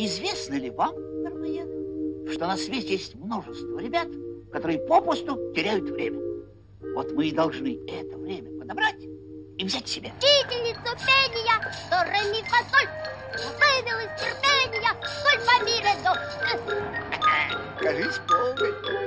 Известно ли вам, дармоед, что на свете есть множество ребят, которые попусту теряют время? Вот мы и должны это время подобрать и взять себе. Птительница пения, то фасоль, выдал из терпения, соль по мире Кажись, полный.